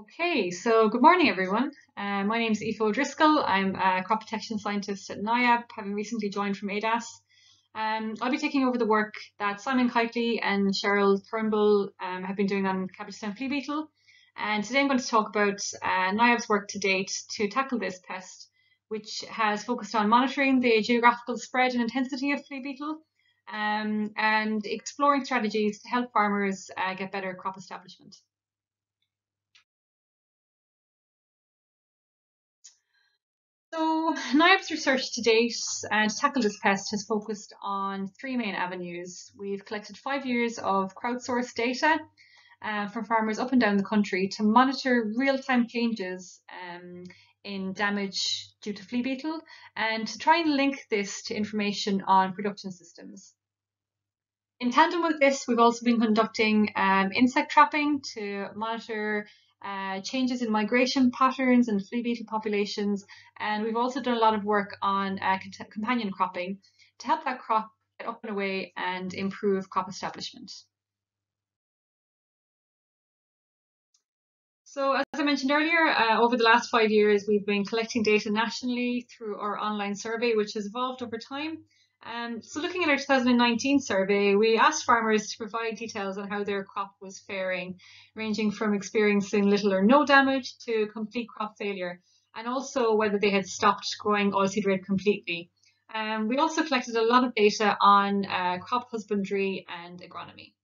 Okay, so good morning, everyone. Uh, my name is Aoife O'Driscoll. I'm a crop protection scientist at NIAB, having recently joined from ADAS. Um, I'll be taking over the work that Simon Kightley and Cheryl Turnbull um, have been doing on cabbage stem flea beetle. And today I'm going to talk about uh, NIAB's work to date to tackle this pest, which has focused on monitoring the geographical spread and intensity of flea beetle um, and exploring strategies to help farmers uh, get better crop establishment. So NIAB's research to date and to tackle this pest has focused on three main avenues. We've collected five years of crowdsourced data uh, from farmers up and down the country to monitor real-time changes um, in damage due to flea beetle and to try and link this to information on production systems. In tandem with this, we've also been conducting um, insect trapping to monitor uh, changes in migration patterns and flea beetle populations. And we've also done a lot of work on uh, companion cropping to help that crop get up and away and improve crop establishment. So as I mentioned earlier, uh, over the last five years, we've been collecting data nationally through our online survey, which has evolved over time. Um, so looking at our 2019 survey, we asked farmers to provide details on how their crop was faring, ranging from experiencing little or no damage to complete crop failure, and also whether they had stopped growing oilseed rape completely. Um, we also collected a lot of data on uh, crop husbandry and agronomy.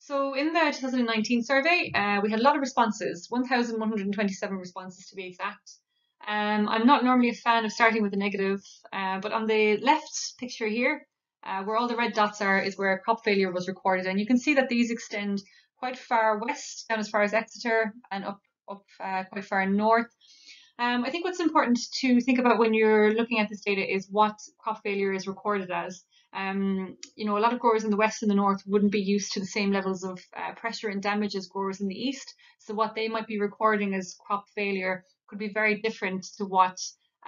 So in the 2019 survey, uh, we had a lot of responses, 1,127 responses to be exact. Um, I'm not normally a fan of starting with a negative, uh, but on the left picture here, uh, where all the red dots are, is where crop failure was recorded. And you can see that these extend quite far west, down as far as Exeter, and up, up uh, quite far north. Um, I think what's important to think about when you're looking at this data is what crop failure is recorded as. Um, you know, a lot of growers in the west and the north wouldn't be used to the same levels of uh, pressure and damage as growers in the east. So what they might be recording as crop failure could be very different to what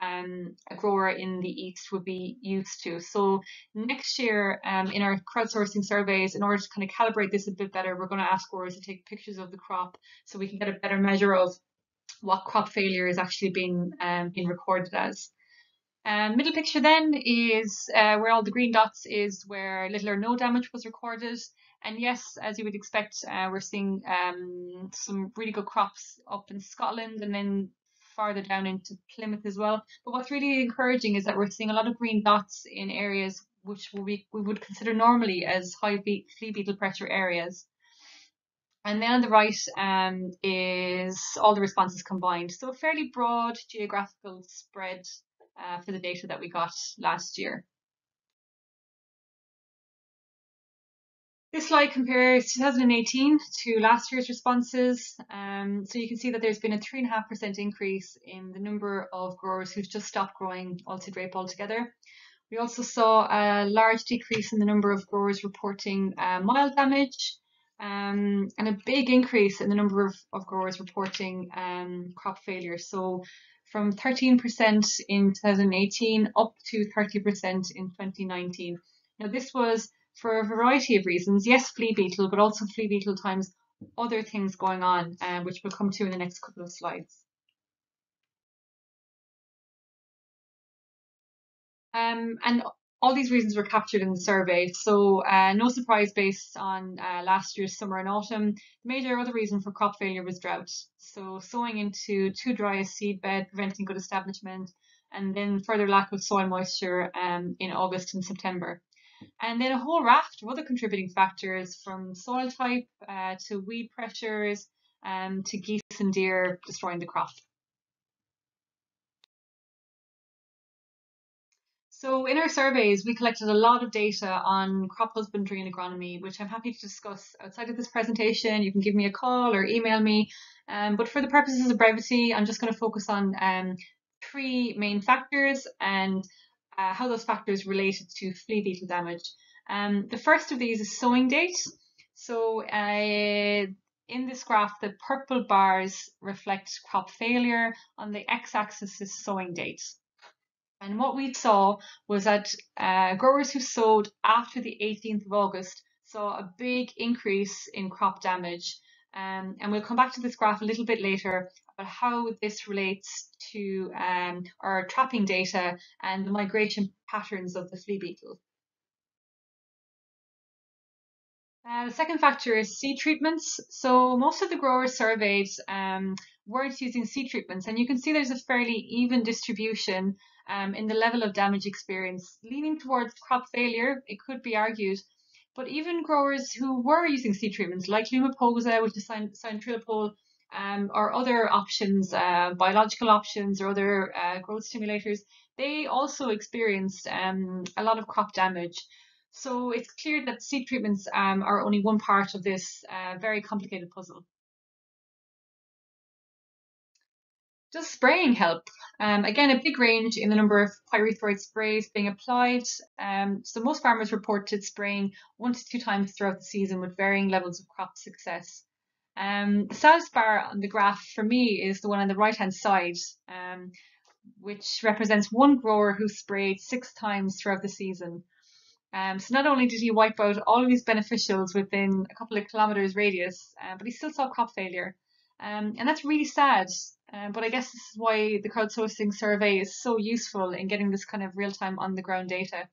um, a grower in the east would be used to. So next year, um, in our crowdsourcing surveys, in order to kind of calibrate this a bit better, we're going to ask growers to take pictures of the crop so we can get a better measure of what crop failure is actually being um, being recorded as. Um, middle picture then is uh, where all the green dots is where little or no damage was recorded. And yes, as you would expect, uh, we're seeing um, some really good crops up in Scotland and then farther down into Plymouth as well. But what's really encouraging is that we're seeing a lot of green dots in areas which we, we would consider normally as high be flea beetle pressure areas. And then on the right um, is all the responses combined. So a fairly broad geographical spread uh, for the data that we got last year. This slide compares 2018 to last year's responses. Um, so you can see that there's been a 3.5% increase in the number of growers who've just stopped growing oilseed rape altogether. We also saw a large decrease in the number of growers reporting uh, mild damage um, and a big increase in the number of, of growers reporting um, crop failure. So from 13% in 2018 up to 30% in 2019. Now this was for a variety of reasons. Yes, flea beetle, but also flea beetle times other things going on, uh, which we'll come to in the next couple of slides. Um, and all these reasons were captured in the survey. So uh, no surprise based on uh, last year's summer and autumn. The major other reason for crop failure was drought. So sowing into too dry a seed bed, preventing good establishment, and then further lack of soil moisture um, in August and September. And then a whole raft of other contributing factors from soil type uh, to weed pressures um, to geese and deer destroying the crop. So in our surveys, we collected a lot of data on crop husbandry and agronomy, which I'm happy to discuss outside of this presentation. You can give me a call or email me. Um, but for the purposes of brevity, I'm just going to focus on um, three main factors and uh, how those factors related to flea beetle damage. Um, the first of these is sowing date. So uh, in this graph, the purple bars reflect crop failure. On the x-axis is sowing date. And what we saw was that uh, growers who sowed after the 18th of August saw a big increase in crop damage. Um, and we'll come back to this graph a little bit later about how this relates to um, our trapping data and the migration patterns of the flea beetle. Uh, the second factor is seed treatments. So most of the growers surveyed um, weren't using seed treatments, and you can see there's a fairly even distribution um, in the level of damage experience, leaning towards crop failure, it could be argued. But even growers who were using seed treatments, like Lumiposa, which is cyantraniliprole, um, or other options, uh, biological options or other uh, growth stimulators, they also experienced um, a lot of crop damage. So it's clear that seed treatments um, are only one part of this uh, very complicated puzzle. Does spraying help? Um, again, a big range in the number of pyrethroid sprays being applied. Um, so most farmers reported spraying one to two times throughout the season with varying levels of crop success. Um, the status bar on the graph for me is the one on the right hand side, um, which represents one grower who sprayed six times throughout the season. Um, so not only did he wipe out all of his beneficials within a couple of kilometers radius, uh, but he still saw crop failure. Um, and that's really sad. Uh, but I guess this is why the crowdsourcing survey is so useful in getting this kind of real time on the ground data.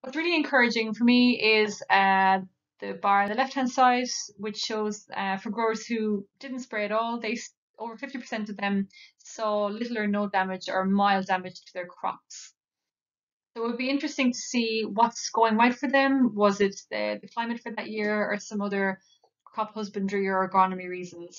What's really encouraging for me is uh, the bar on the left hand side, which shows uh, for growers who didn't spray at all, they over 50% of them saw little or no damage or mild damage to their crops. So it would be interesting to see what's going right for them. Was it the, the climate for that year or some other crop husbandry or agronomy reasons?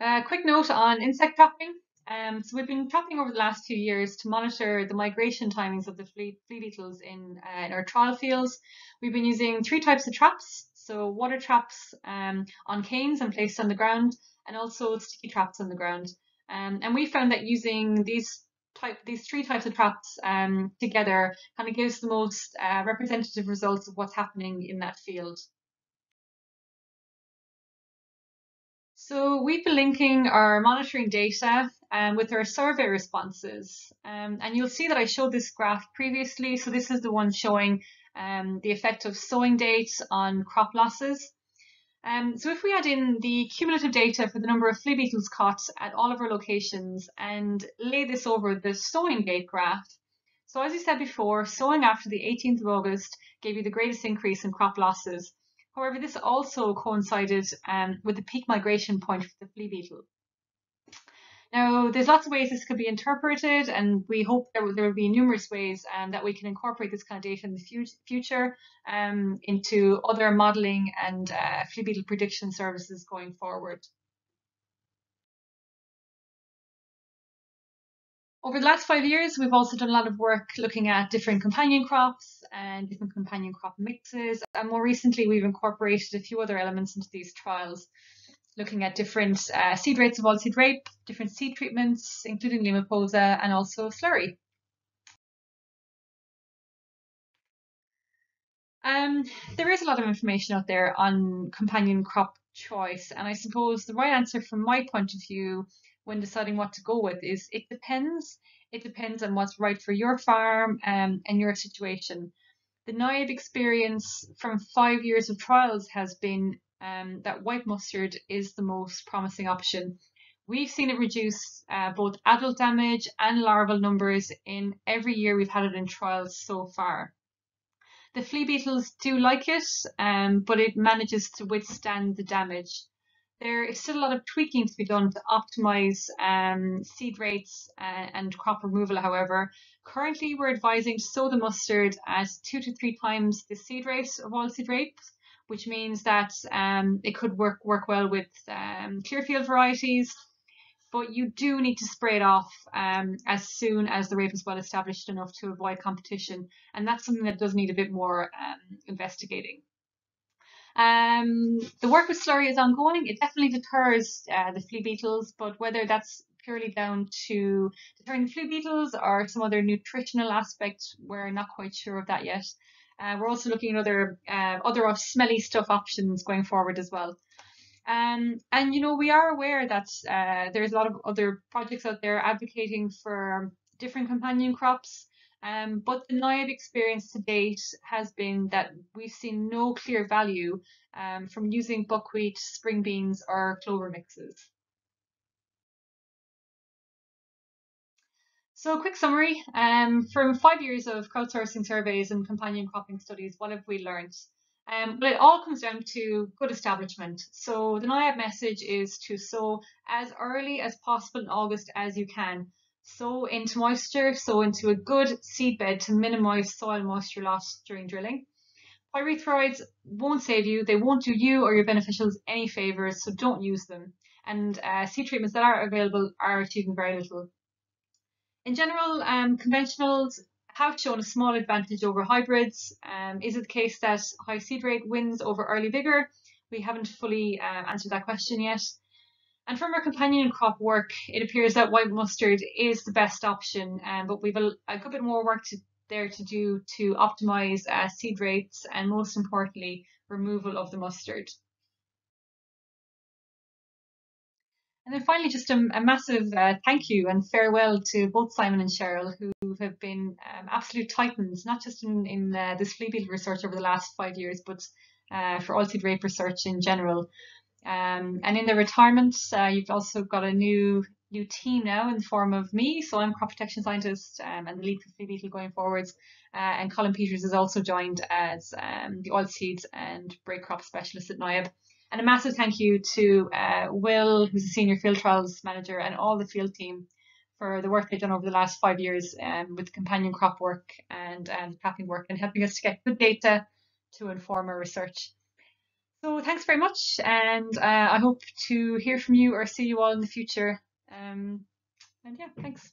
A uh, quick note on insect trapping. Um, so we've been trapping over the last few years to monitor the migration timings of the flea, beetles in, uh, in, our trial fields. We've been using three types of traps. So water traps um, on canes and placed on the ground and also sticky traps on the ground. Um, and we found that using these type these three types of traps um, together kind of gives the most uh, representative results of what's happening in that field. So we've been linking our monitoring data um, with our survey responses. Um, and you'll see that I showed this graph previously. So this is the one showing um, the effect of sowing dates on crop losses. Um, so if we add in the cumulative data for the number of flea beetles caught at all of our locations and lay this over the sowing date graph, so as you said before, sowing after the 18th of August gave you the greatest increase in crop losses. However, this also coincided um, with the peak migration point for the flea beetle. Now, there's lots of ways this could be interpreted, and we hope there will, there will be numerous ways um, that we can incorporate this kind of data in the future um, into other modelling and uh, flea beetle prediction services going forward. Over the last five years, we've also done a lot of work looking at different companion crops and different companion crop mixes. And more recently, we've incorporated a few other elements into these trials, looking at different uh, seed rates of oilseed rape, different seed treatments, including Lumiposa and also slurry. Um, there is a lot of information out there on companion crop choice, and I suppose the right answer from my point of view when deciding what to go with is it depends. It depends on what's right for your farm um, and your situation. The NIAB experience from five years of trials has been um, that white mustard is the most promising option. We've seen it reduce uh, both adult damage and larval numbers in every year we've had it in trials so far. The flea beetles do like it, um, but it manages to withstand the damage. There is still a lot of tweaking to be done to optimize um, seed rates uh, and crop removal, however. Currently, we're advising to sow the mustard at two to three times the seed rate of oilseed rape, which means that um, it could work, work well with um, clearfield varieties, but you do need to spray it off um, as soon as the rape is well established enough to avoid competition. And that's something that does need a bit more um, investigating. Um, the work with slurry is ongoing. It definitely deters uh, the flea beetles, but whether that's purely down to deterring the flea beetles or some other nutritional aspect, we're not quite sure of that yet. Uh, we're also looking at other uh, other smelly stuff options going forward as well. Um, and you know we are aware that uh, there's a lot of other projects out there advocating for different companion crops. Um, but the NIAB experience to date has been that we've seen no clear value um, from using buckwheat, spring beans, or clover mixes. So, a quick summary um, from five years of crowdsourcing surveys and companion cropping studies, what have we learned? Um, but it all comes down to good establishment. So, the NIAB message is to sow as early as possible in August as you can. Sow into moisture, sow into a good seed bed to minimize soil moisture loss during drilling. Pyrethroids won't save you, they won't do you or your beneficials any favours, so don't use them. And uh, seed treatments that are available are achieving very little in general, um, conventionals have shown a small advantage over hybrids. Um, is it the case that high seed rate wins over early vigour? We haven't fully uh, answered that question yet. And from our companion crop work, it appears that white mustard is the best option, um, but we've a, a, good bit more work to, there to do to optimise uh, seed rates and most importantly, removal of the mustard. And then finally, just a, a massive uh, thank you and farewell to both Simon and Cheryl, who have been um, absolute titans, not just in, in uh, this flea beetle research over the last five years, but uh, for oilseed rape research in general. Um, and in the retirement, uh, you've also got a new new team now in the form of me. So I'm crop protection scientist um, and the lead for flea beetle going forwards. Uh, and Colin Peters has also joined as um, the oilseeds and break crop specialist at NIAB. And a massive thank you to uh, Will, who's a senior field trials manager, and all the field team for the work they've done over the last five years um, with companion crop work and, and capping work and helping us to get good data to inform our research. So thanks very much, and uh, I hope to hear from you or see you all in the future. Um, and yeah, thanks.